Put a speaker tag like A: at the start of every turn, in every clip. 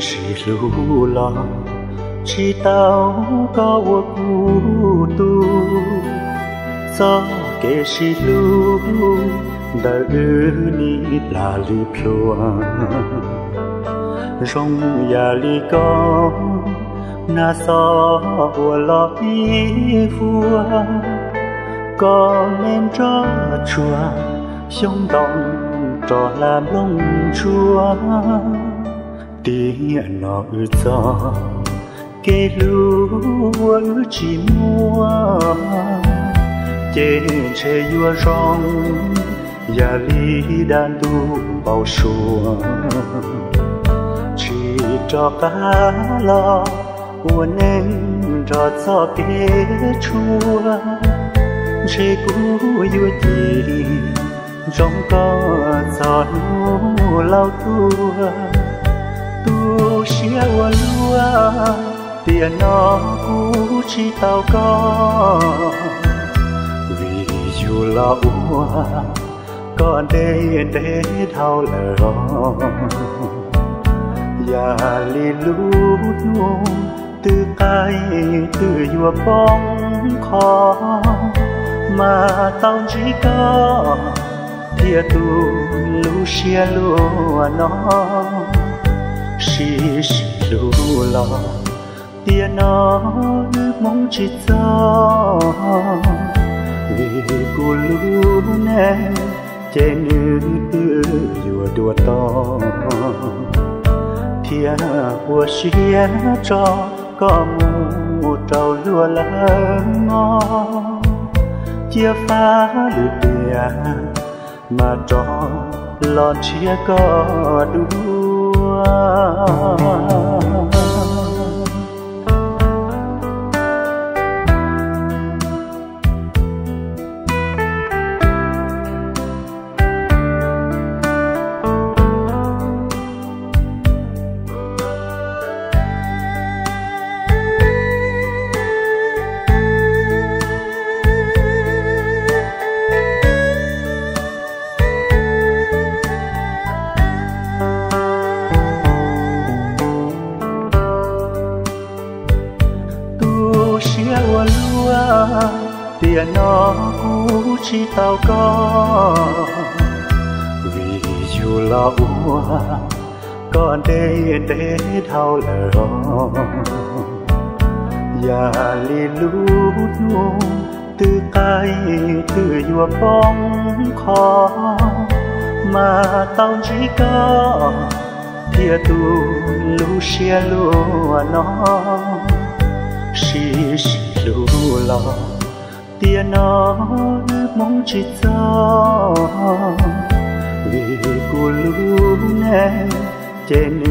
A: 是路了，直到高我孤独，走给是路，的你哪里飘啊？rong ya li có na so của lo y vua có nên cho chùa sống đồng cho làm lông chùa tiếng nó ư cho kê lúa chỉ mua. Trên chế yua rong ya li đan tu bao xua chỉ cho cá lo uốn nên cho cho kê chua. Chế cú yêu chỉ trong có giọt nu lao tua tu xia wa lua tiền nó cú chỉ tao có. Vì dù là ua, còn đây để thao lỡ ya li lu nu từ cay từ vừa bóng khó. Mà tao chỉ có thia tu lu xia lúa nó xì xì lu lo mong vì của xia cho có một trâu lúa ngon chia phá lửa tiền mà cho lon chia có đua xia lìa nó cũ chi tao có. Vì dù là ua, còn đây để thao lỡ. Và lì lút nu từ tay từ vừa bóng khó. Mà tao chỉ có thìa tu lu xia lu nó. Xì xì lu lo tia nó mong chỉ cho vì cô lu nè trên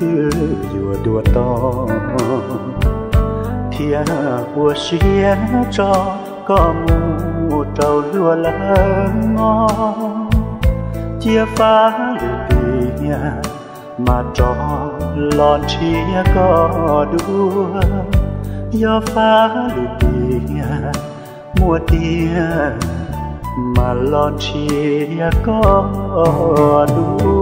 A: tư vừa đùa to. Thia của xia cho có mù trâu lúa lớn ngon chia phá lửa nhà mà cho lon chia có đua. Do phá lụt nhà mua tiền mà lon chia có đua.